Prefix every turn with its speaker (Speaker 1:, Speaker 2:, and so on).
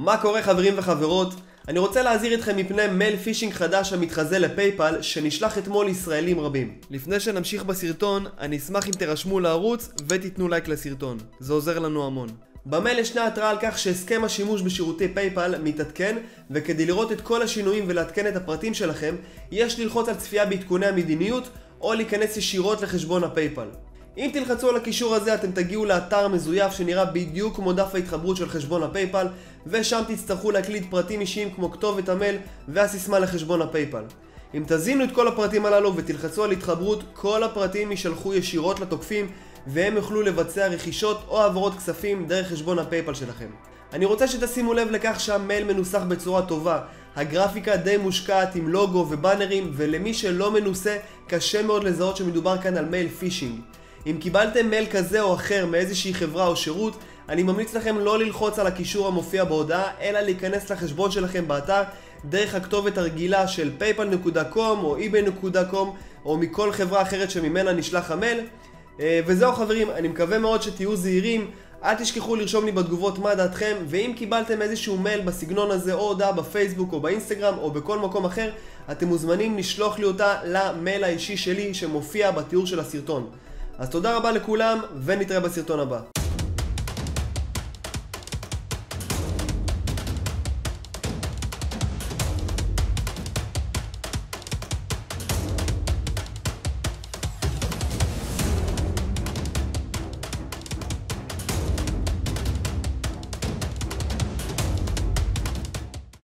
Speaker 1: מה קורה חברים וחברות? אני רוצה להזהיר אתכם מפני מייל פישינג חדש המתחזה לפייפל שנשלח אתמול לישראלים רבים. לפני שנמשיך בסרטון, אני אשמח אם תירשמו לערוץ ותיתנו לייק לסרטון. זה עוזר לנו המון. במייל ישנה התראה על כך שהסכם השימוש בשירותי פייפל מתעדכן וכדי לראות את כל השינויים ולעדכן את הפרטים שלכם יש ללחוץ על צפייה בעדכוני המדיניות או להיכנס ישירות לחשבון הפייפל. אם תלחצו על הקישור הזה אתם תגיעו לאתר מזויף שנראה בדיוק כמו דף ההתחברות של חשבון הפייפל ושם תצטרכו להקליד פרטים אישיים כמו כתובת המייל והסיסמה לחשבון הפייפל. אם תזינו את כל הפרטים הללו ותלחצו על התחברות, כל הפרטים יישלחו ישירות לתוקפים והם יוכלו לבצע רכישות או העברות כספים דרך חשבון הפייפל שלכם. אני רוצה שתשימו לב לכך שהמייל מנוסח בצורה טובה, הגרפיקה די מושקעת עם לוגו ובאנרים ולמי שלא מנוסה קשה מאוד לזהות שמדובר כאן על מייל פישינג. אם קיבלתם מייל כזה או אחר מאיזושהי חברה או שירות, אני ממליץ לכם לא ללחוץ על הקישור המופיע בהודעה, אלא להיכנס לחשבון שלכם באתר דרך הכתובת הרגילה של paypal.com או ebay.com או מכל חברה אחרת שממנה נשלח המייל. אה, וזהו חברים, אני מקווה מאוד שתהיו זהירים, אל תשכחו לרשום לי בתגובות מה דעתכם, ואם קיבלתם איזשהו מייל בסגנון הזה או הודעה בפייסבוק או באינסטגרם או בכל מקום אחר, אתם מוזמנים לשלוח לי אותה למייל האישי שלי שמופיע בתיאור של הסרטון. אז תודה רבה לכולם, ונתראה בסרטון הבא.